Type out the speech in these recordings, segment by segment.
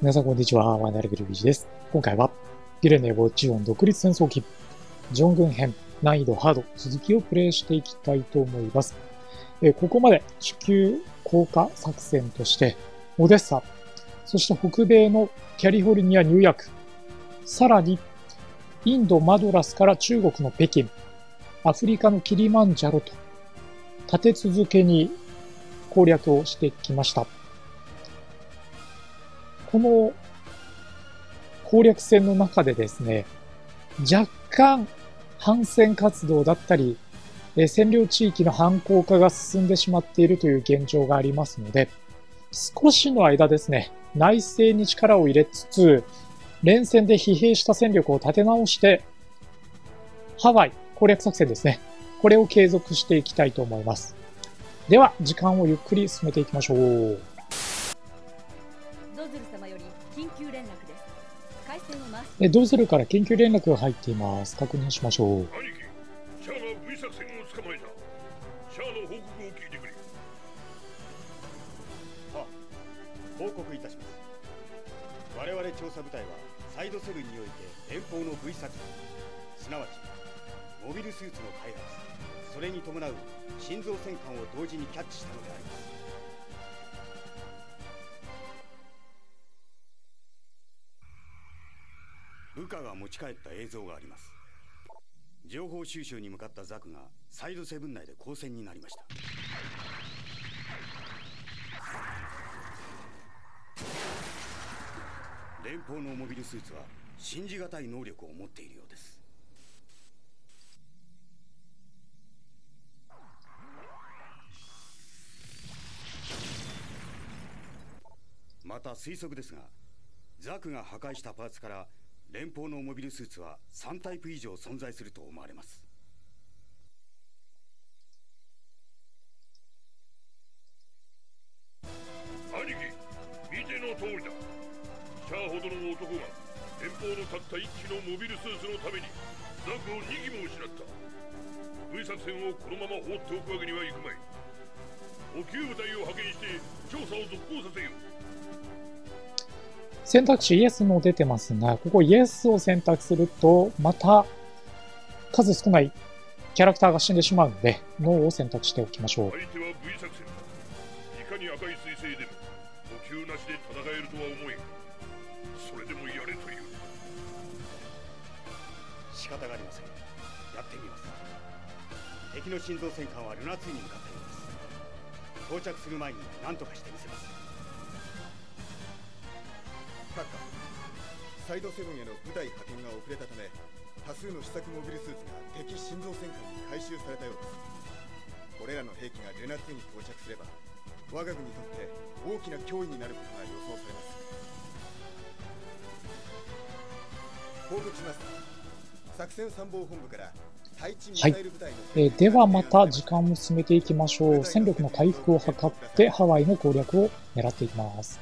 皆さんこんにちは、ワイナルグルビジです。今回は、ピレネージオン独立戦争機、ジョン軍編、難易度ハード、続きをプレイしていきたいと思います。えここまで地球降下作戦として、オデッサ、そして北米のキャリフォルニア、ニューヨーク、さらに、インド、マドラスから中国の北京、アフリカのキリマンジャロと、立て続けに攻略をしてきました。この攻略戦の中でですね、若干反戦活動だったり、え占領地域の反抗化が進んでしまっているという現状がありますので、少しの間ですね、内政に力を入れつつ、連戦で疲弊した戦力を立て直して、ハワイ攻略作戦ですね。これを継続していきたいと思います。では、時間をゆっくり進めていきましょう。えドズルから緊急連絡が入っています。確認しましょう。兄貴、シャアが V 作戦を捕まえた。シャアの報告を聞いてくれ。は報告いたします。我々調査部隊はサイドセブンにおいて連邦の V 作戦、すなわちモビルスーツの開発、それに伴う心臓戦艦を同時にキャッチしたのであります。持ち帰った映像があります。情報収集に向かったザクがサイドセブン内で交戦になりました。連邦のモビルスーツは信じがたい能力を持っているようです。また推測ですがザクが破壊したパーツから連邦のモビルスーツは3タイプ以上存在すると思われます。兄貴見ての通りだ。シャアほどの男が連邦のたった1機のモビルスーツのためにザクを2機も失った。V 作戦をこのまま放っておくわけにはいくまい。補給部隊を派遣して調査を続行させよう。選択肢イエスも出てますが、ここイエスを選択すると、また数少ないキャラクターが死んでしまうので、ノーを選択しておきましょう。相手は V 作戦。いかに赤い彗星でも補給なしで戦えるとは思えそれでもやれという。仕方がありません。やってみます。敵の心臓戦艦はルナ2に向かったようです。到着する前に何とかしてみせます閣下サイドセブンへの部隊派遣が遅れたため多数の試作モビルスーツが敵心臓戦艦に回収されたようです。これらの兵器がレナ2に到着すれば我が軍にとって大きな脅威になることが予想されます。報告します。作戦参謀本部からはい、えー、ではまた時間を進めていきましょう。戦力の回復を図ってハワイの攻略を狙っていきます。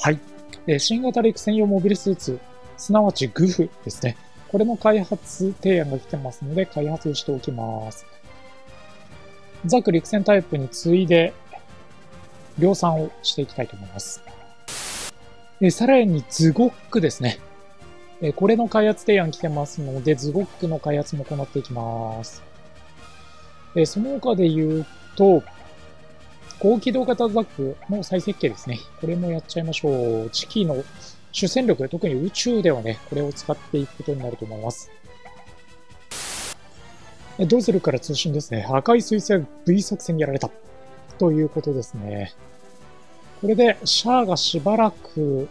はいえ新型陸専用モビルスーツ、すなわちグフですね。これの開発提案が来てますので、開発しておきます。ザク陸戦タイプに次いで、量産をしていきたいと思います。えさらにズゴックですね。えこれの開発提案来てますので、ズゴックの開発も行っていきます。えその他で言うと、高機動型ザックの再設計ですね。これもやっちゃいましょう。地球の主戦力、特に宇宙ではね、これを使っていくことになると思います。ドズルから通信ですね。赤い彗星 V 作戦にやられた。ということですね。これで、シャアがしばらく、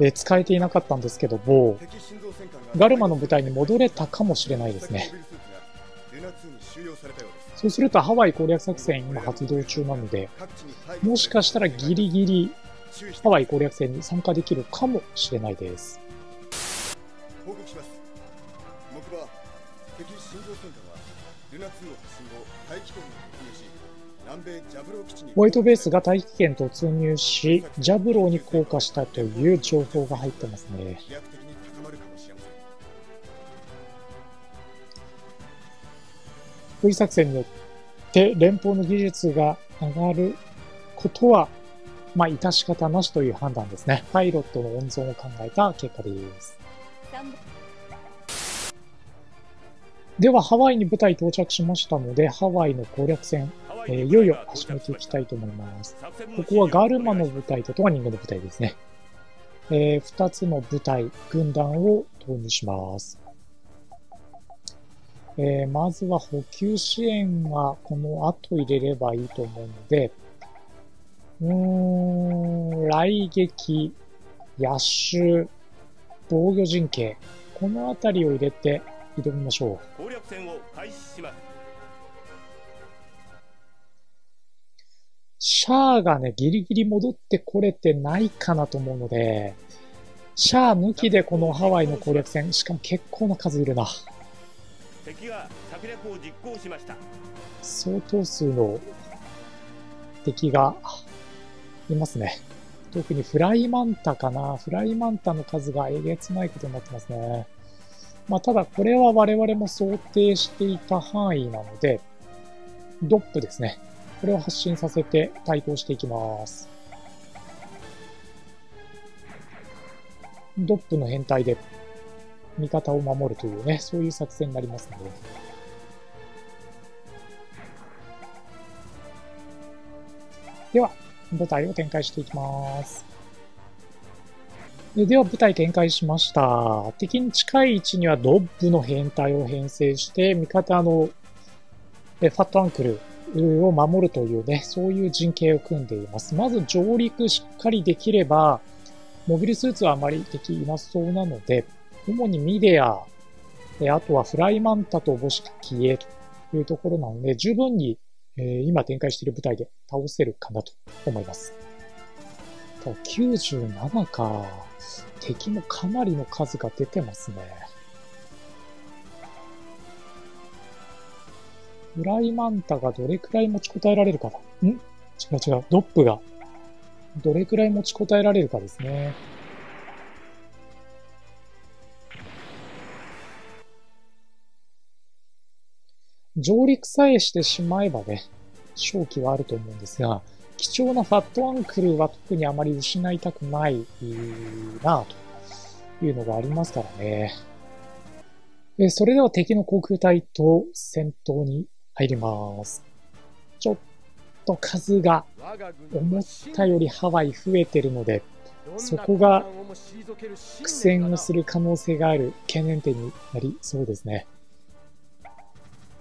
え使えていなかったんですけども、ガルマの部隊に戻れたかもしれないですね。そうするとハワイ攻略作戦今発動中なので、もしかしたらギリギリハワイ攻略戦に参加できるかもしれないです。報告します。木馬、敵心臓戦艦はルナ2を発信後、大気圏に突入し、南米ジャブロー基地にホワイトベースが大気圏突入し、ジャブローに降下したという情報が入ってますね。V 作戦によって連邦の技術が上がることはまあ、致し方なしという判断ですね。パイロットの温存を考えた結果です。では、ハワイに部隊到着しましたので、ハワイの攻略戦、えー、いよいよ始めていきたいと思います。ここはガルマの部隊とトワニングの部隊ですね。えー、2つの部隊、軍団を投入します。えー、まずは補給支援はこの後入れればいいと思うので、うーん、雷撃、野手、防御陣形、このあたりを入れて挑みましょう。攻略戦を開始します。シャアがね、ギリギリ戻ってこれてないかなと思うので、シャア抜きでこのハワイの攻略戦、しかも結構な数いるな。敵が策略を実行しました。相当数の敵がいますね。特にフライマンタかな。フライマンタの数がえげつないことになってますね。まあ、ただこれは我々も想定していた範囲なので、ドップですね。これを発信させて対抗していきます。ドップの変態で味方を守るというね、そういう作戦になりますので。では、舞台を展開していきます。では、舞台展開しました。敵に近い位置にはドッブの変態を編成して、味方のファットアンクルを守るというね、そういう陣形を組んでいます。まず上陸しっかりできれば、モビルスーツはあまり敵いなそうなので、主にミデア、えあとはフライマンタとボシキエというところなので、十分に、え今展開している部隊で倒せるかなと思います。ただ97か。敵もかなりの数が出てますね。フライマンタがどれくらい持ちこたえられるかだ。ん？違う違う。ドップがどれくらい持ちこたえられるかですね。上陸さえしてしまえばね、勝機はあると思うんですが、貴重なファットアンクルは特にあまり失いたくないなというのがありますからね。それでは敵の航空隊と戦闘に入ります。ちょっと数が思ったよりハワイ増えてるので、そこが苦戦をする可能性がある懸念点になりそうですね。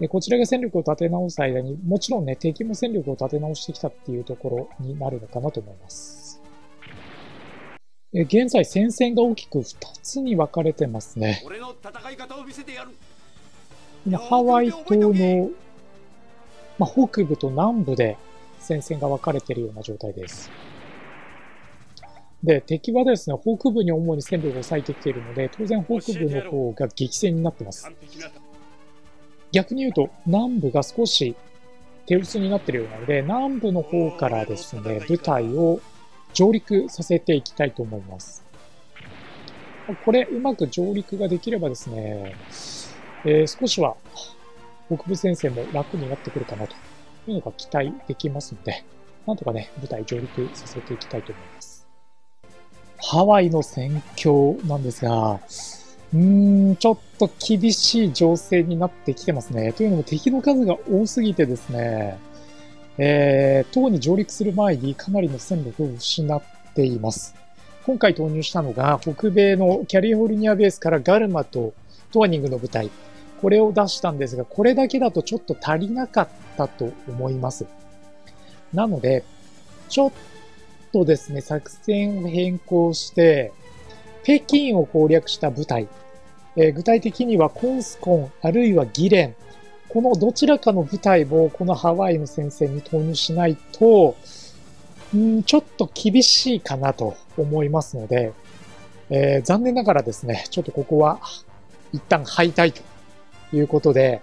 でこちらが戦力を立て直す間に、もちろんね、敵も戦力を立て直してきたっていうところになるのかなと思います。え現在、戦線が大きく2つに分かれてますね。ハワイ島の、まあ、北部と南部で戦線が分かれているような状態です。で、敵はですね、北部に主に戦力を割いてきているので、当然北部の方が激戦になってます。逆に言うと、南部が少し手薄になっているようなので、南部の方からですね、部隊を上陸させていきたいと思います。これ、うまく上陸ができればですね、えー、少しは北部戦線も楽になってくるかなというのが期待できますので、なんとかね、部隊上陸させていきたいと思います。ハワイの戦況なんですが、うーん、ちょっと厳しい情勢になってきてますね。というのも敵の数が多すぎてですね、えー、島に上陸する前にかなりの戦力を失っています。今回投入したのが、北米のキャリフォルニアベースからガルマとトワニングの部隊、これを出したんですが、これだけだとちょっと足りなかったと思います。なので、ちょっとですね、作戦を変更して、北京を攻略した部隊、えー、具体的にはコンスコン、あるいはギレン、このどちらかの部隊をこのハワイの戦線に投入しないと、んちょっと厳しいかなと思いますので、えー、残念ながらですね、ちょっとここは一旦敗退ということで、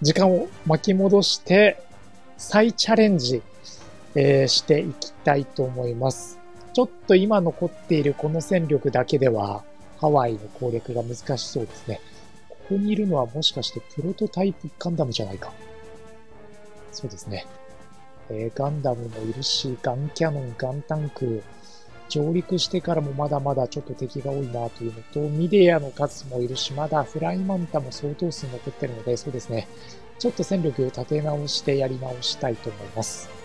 時間を巻き戻して再チャレンジ、えー、していきたいと思います。ちょっと今残っているこの戦力だけでは、ハワイの攻略が難しそうですね。ここにいるのはもしかしてプロトタイプガンダムじゃないか。そうですね。えー、ガンダムもいるし、ガンキャノン、ガンタンク、上陸してからもまだまだちょっと敵が多いなというのと、ミディアの数もいるし、まだフライマンタも相当数残ってるので、そうですね。ちょっと戦力立て直してやり直したいと思います。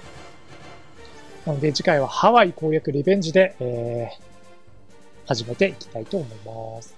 なので次回はハワイ攻略リベンジで、えー、始めていきたいと思います。